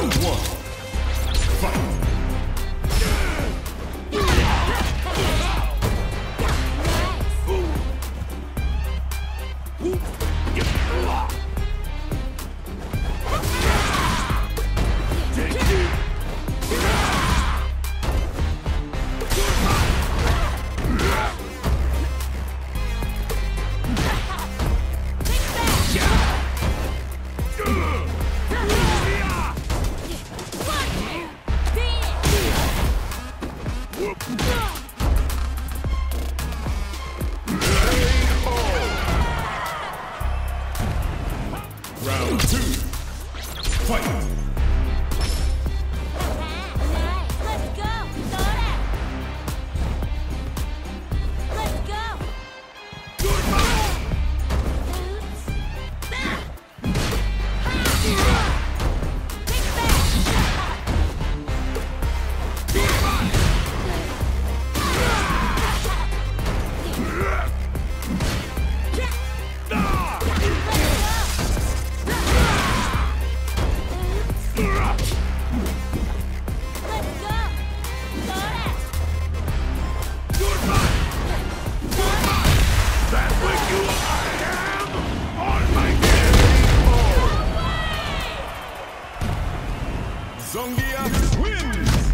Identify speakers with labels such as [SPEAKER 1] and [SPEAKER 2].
[SPEAKER 1] Round one. Fight. Round two. Fight. Songia wins!